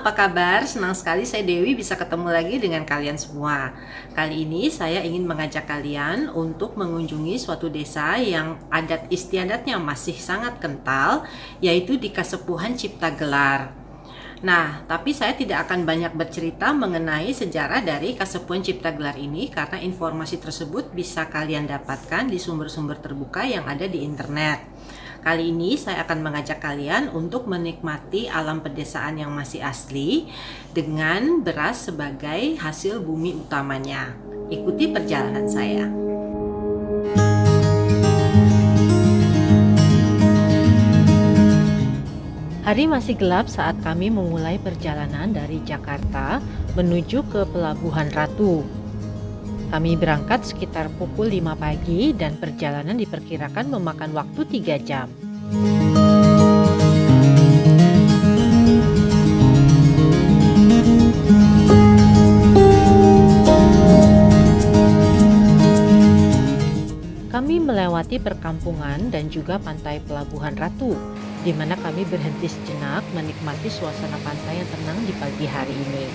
apa kabar? Senang sekali saya Dewi bisa ketemu lagi dengan kalian semua. Kali ini saya ingin mengajak kalian untuk mengunjungi suatu desa yang adat istiadatnya masih sangat kental, yaitu di Kasepuhan Cipta Gelar. Nah, tapi saya tidak akan banyak bercerita mengenai sejarah dari Kasepuhan Cipta Gelar ini karena informasi tersebut bisa kalian dapatkan di sumber-sumber terbuka yang ada di internet. Kali ini saya akan mengajak kalian untuk menikmati alam pedesaan yang masih asli dengan beras sebagai hasil bumi utamanya. Ikuti perjalanan saya. Hari masih gelap saat kami memulai perjalanan dari Jakarta menuju ke Pelabuhan Ratu. Kami berangkat sekitar pukul 5 pagi dan perjalanan diperkirakan memakan waktu 3 jam. Kami melewati perkampungan dan juga pantai Pelabuhan Ratu, di mana kami berhenti sejenak menikmati suasana pantai yang tenang di pagi hari ini.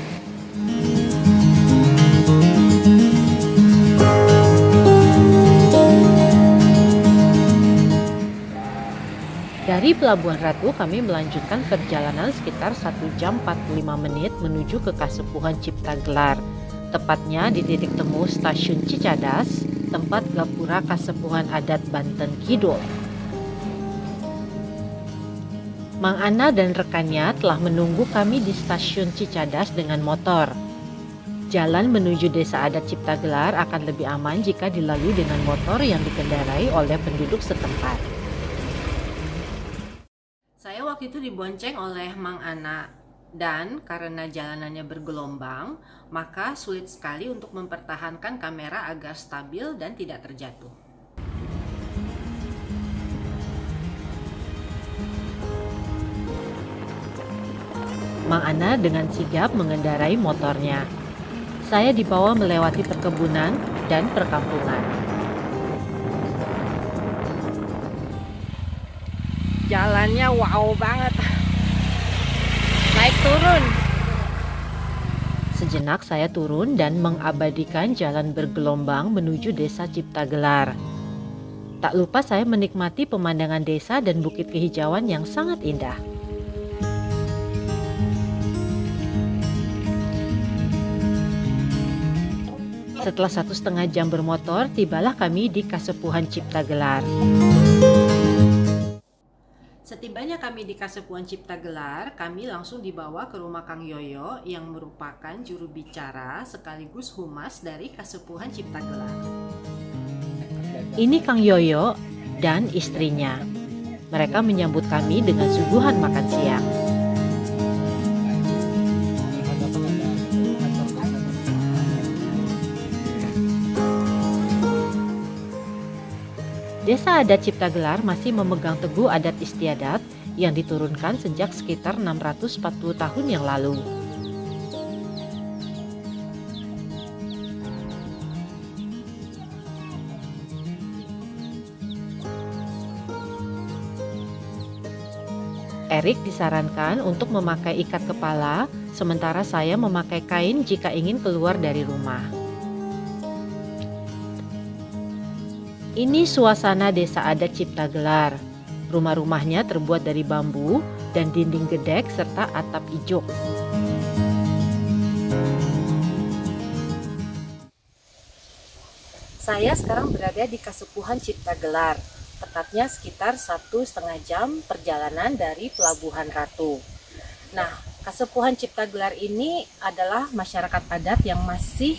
Dari Pelabuhan Ratu kami melanjutkan perjalanan sekitar 1 jam 45 menit menuju ke Kasepuhan Cipta Gelar, tepatnya di titik temu Stasiun Cicadas, tempat Gapura Kasepuhan Adat Banten Kidul. Mang Ana dan rekannya telah menunggu kami di Stasiun Cicadas dengan motor. Jalan menuju desa adat Cipta Gelar akan lebih aman jika dilalui dengan motor yang dikendarai oleh penduduk setempat waktu itu dibonceng oleh Mang Ana dan karena jalanannya bergelombang, maka sulit sekali untuk mempertahankan kamera agar stabil dan tidak terjatuh. Mang Ana dengan sigap mengendarai motornya. Saya dibawa melewati perkebunan dan perkampungan. jalannya wow banget naik turun Sejenak saya turun dan mengabadikan jalan bergelombang menuju desa Cipta Gelar. Tak lupa saya menikmati pemandangan desa dan bukit kehijauan yang sangat indah. Setelah satu setengah jam bermotor, tibalah kami di Kasepuhan Cipta Gelar. Setibanya kami di Kasepuan Cipta Gelar, kami langsung dibawa ke rumah Kang Yoyo yang merupakan juru bicara sekaligus humas dari Kasepuhan Cipta Gelar. Ini Kang Yoyo dan istrinya. Mereka menyambut kami dengan suguhan makan siang. Desa adat Cipta Gelar masih memegang teguh adat istiadat yang diturunkan sejak sekitar 640 tahun yang lalu. Erik disarankan untuk memakai ikat kepala, sementara saya memakai kain jika ingin keluar dari rumah. Ini suasana desa adat Cipta Gelar. Rumah-rumahnya terbuat dari bambu dan dinding gedek serta atap ijuk. Saya sekarang berada di Kasepuhan Cipta Gelar, tepatnya sekitar satu setengah jam perjalanan dari Pelabuhan Ratu. Nah, Kasepuhan Cipta Gelar ini adalah masyarakat adat yang masih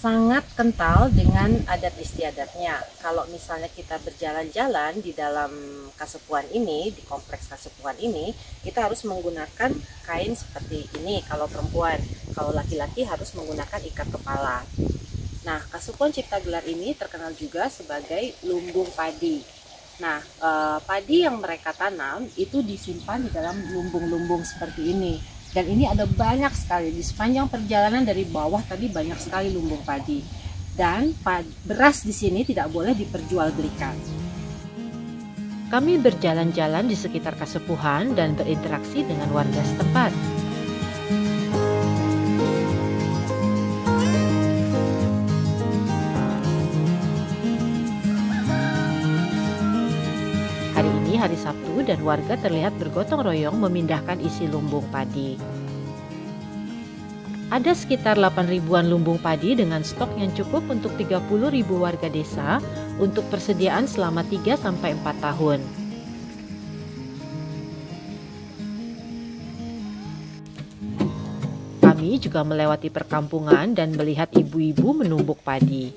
sangat kental dengan adat istiadatnya. Kalau misalnya kita berjalan-jalan di dalam kasepuan ini, di kompleks kasepuan ini, kita harus menggunakan kain seperti ini kalau perempuan. Kalau laki-laki harus menggunakan ikat kepala. Nah, kasepuan Cipta Gelar ini terkenal juga sebagai lumbung padi. Nah, eh, padi yang mereka tanam itu disimpan di dalam lumbung-lumbung seperti ini dan ini ada banyak sekali di sepanjang perjalanan dari bawah tadi banyak sekali lumbung padi dan beras di sini tidak boleh diperjualbelikan. Kami berjalan-jalan di sekitar Kasepuhan dan berinteraksi dengan warga setempat. Dan warga terlihat bergotong royong memindahkan isi lumbung padi. Ada sekitar 8 ribuan lumbung padi dengan stok yang cukup untuk 30 ribu warga desa untuk persediaan selama 3-4 tahun. Kami juga melewati perkampungan dan melihat ibu-ibu menumbuk padi.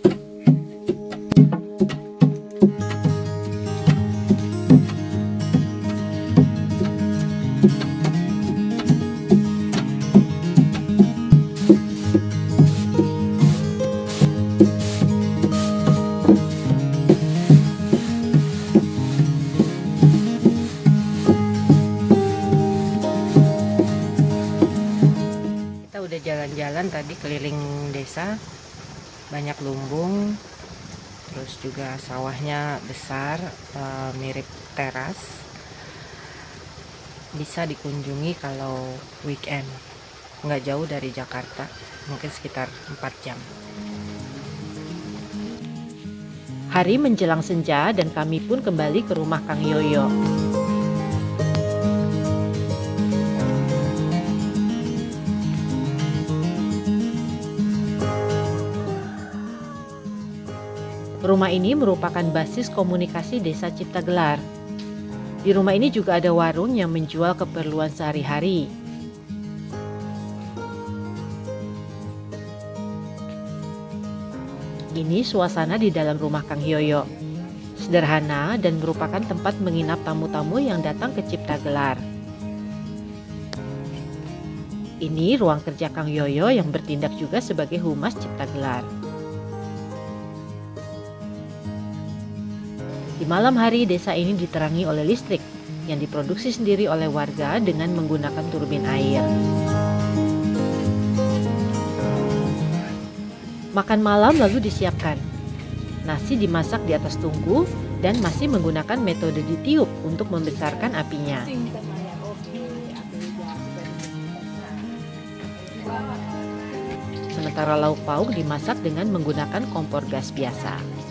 Jalan-jalan tadi keliling desa banyak lumbung terus juga sawahnya besar e, mirip teras. Bisa dikunjungi kalau weekend nggak jauh dari Jakarta mungkin sekitar 4 jam. Hari menjelang senja dan kami pun kembali ke rumah Kang Yoyo Rumah ini merupakan basis komunikasi Desa Cipta Gelar. Di rumah ini juga ada warung yang menjual keperluan sehari-hari. Ini suasana di dalam rumah Kang Hyoyo. Sederhana dan merupakan tempat menginap tamu-tamu yang datang ke Cipta Gelar. Ini ruang kerja Kang Yoyo yang bertindak juga sebagai humas Cipta Gelar. Malam hari, desa ini diterangi oleh listrik yang diproduksi sendiri oleh warga dengan menggunakan turbin air. Makan malam lalu disiapkan. Nasi dimasak di atas tungku dan masih menggunakan metode ditiup untuk membesarkan apinya. Sementara lauk pauk dimasak dengan menggunakan kompor gas biasa.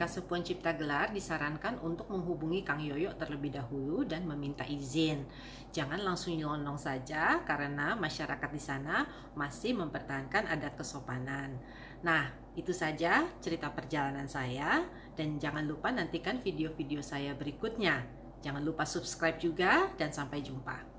Kasepuan Cipta Gelar disarankan untuk menghubungi Kang Yoyo terlebih dahulu dan meminta izin. Jangan langsung nyelonong saja karena masyarakat di sana masih mempertahankan adat kesopanan. Nah, itu saja cerita perjalanan saya dan jangan lupa nantikan video-video saya berikutnya. Jangan lupa subscribe juga dan sampai jumpa.